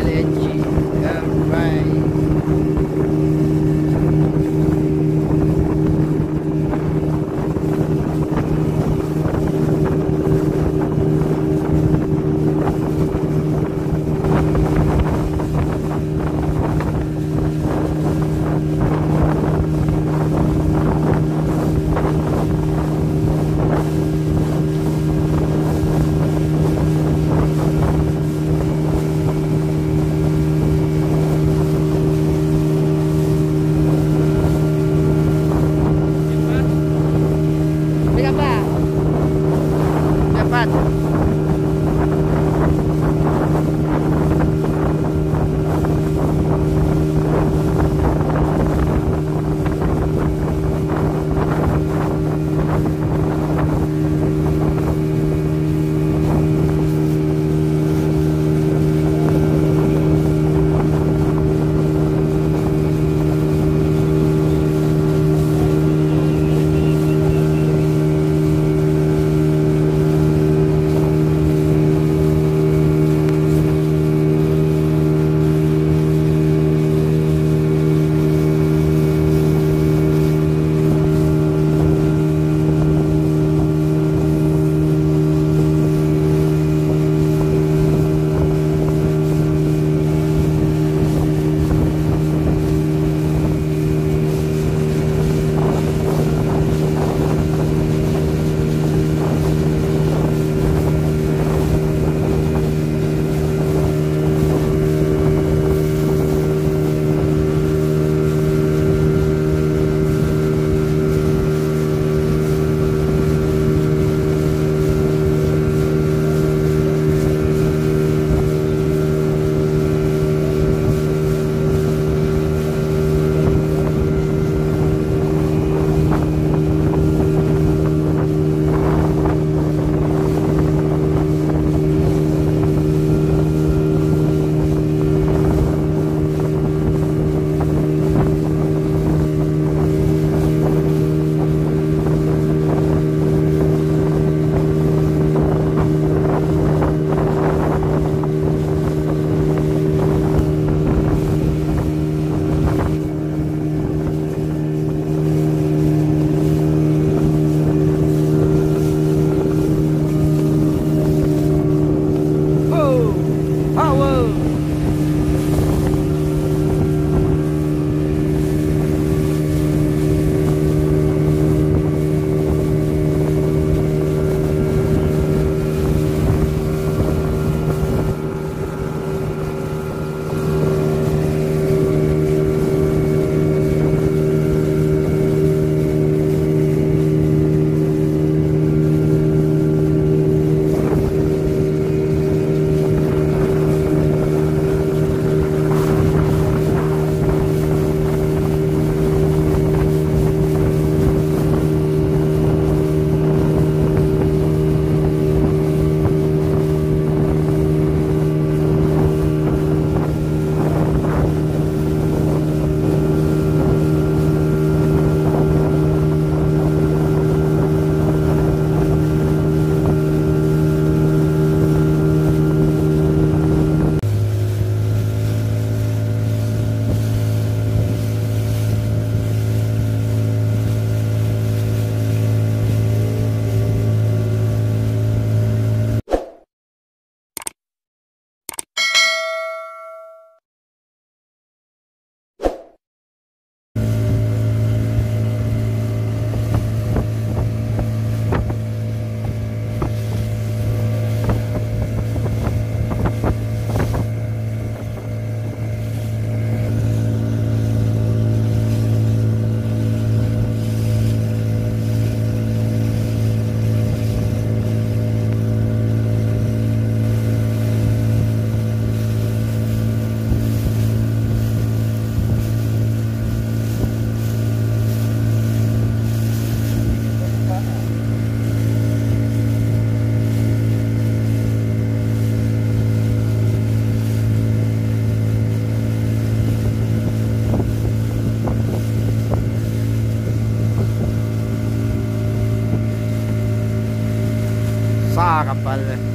internet. Ah, vai. Ah, kapal.